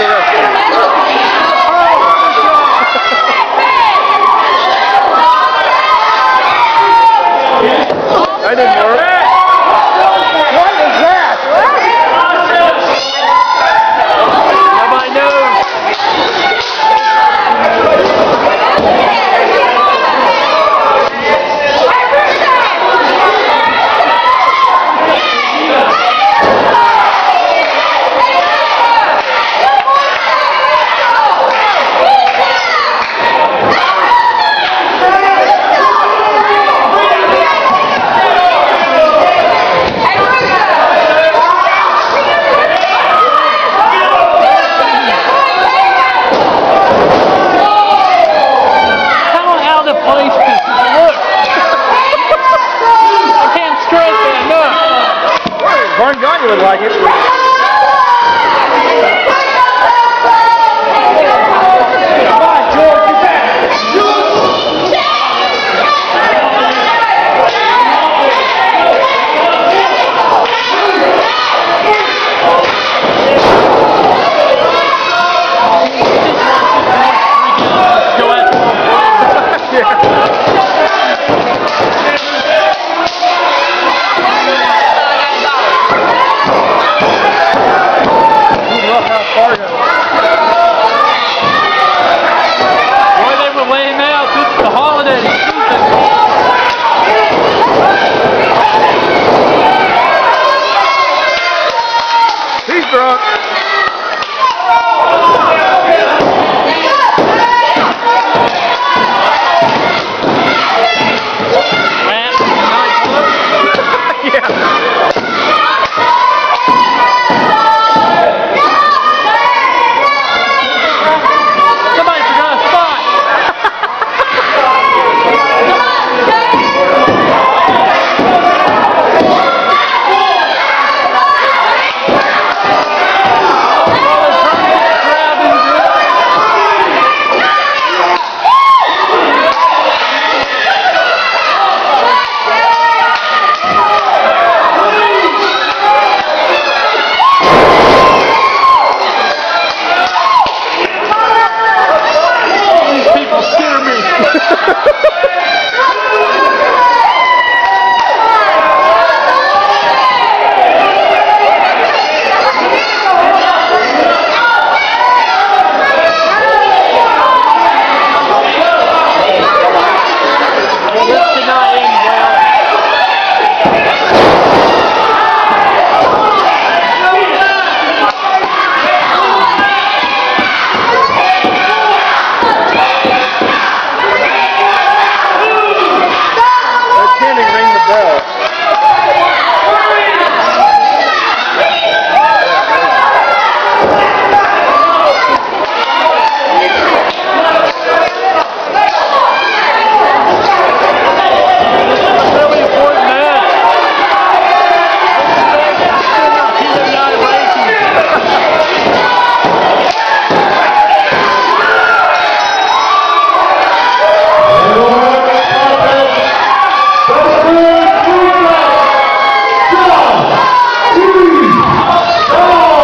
comes would like it. Yeah.